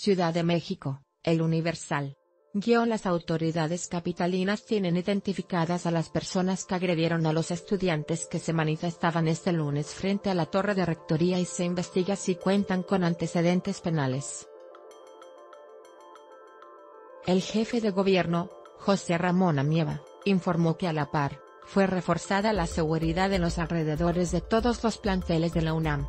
Ciudad de México, El Universal. Guión Las autoridades capitalinas tienen identificadas a las personas que agredieron a los estudiantes que se manifestaban este lunes frente a la torre de rectoría y se investiga si cuentan con antecedentes penales. El jefe de gobierno, José Ramón Amieva, informó que a la par, fue reforzada la seguridad en los alrededores de todos los planteles de la UNAM,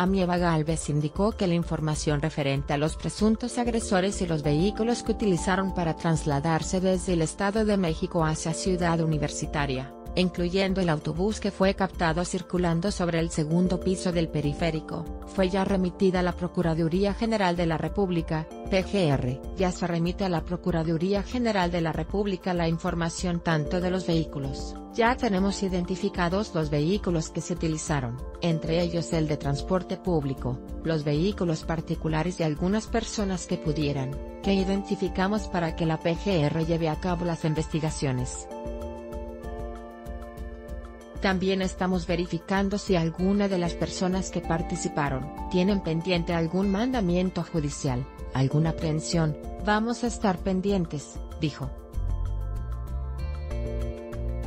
Amieva Galvez indicó que la información referente a los presuntos agresores y los vehículos que utilizaron para trasladarse desde el Estado de México hacia Ciudad Universitaria, incluyendo el autobús que fue captado circulando sobre el segundo piso del periférico, fue ya remitida a la Procuraduría General de la República, PGR. Ya se remite a la Procuraduría General de la República la información tanto de los vehículos, ya tenemos identificados los vehículos que se utilizaron, entre ellos el de transporte público, los vehículos particulares y algunas personas que pudieran, que identificamos para que la PGR lleve a cabo las investigaciones. También estamos verificando si alguna de las personas que participaron, tienen pendiente algún mandamiento judicial, alguna aprehensión, vamos a estar pendientes, dijo.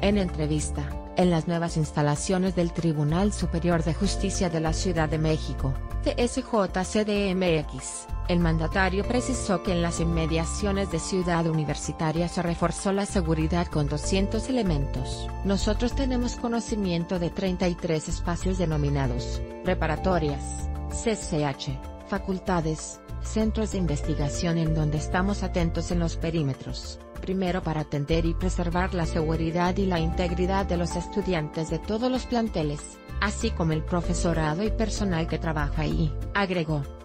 En entrevista, en las nuevas instalaciones del Tribunal Superior de Justicia de la Ciudad de México, TSJCDMX, el mandatario precisó que en las inmediaciones de Ciudad Universitaria se reforzó la seguridad con 200 elementos. Nosotros tenemos conocimiento de 33 espacios denominados, preparatorias, CCH, facultades, centros de investigación en donde estamos atentos en los perímetros, primero para atender y preservar la seguridad y la integridad de los estudiantes de todos los planteles, así como el profesorado y personal que trabaja ahí, agregó.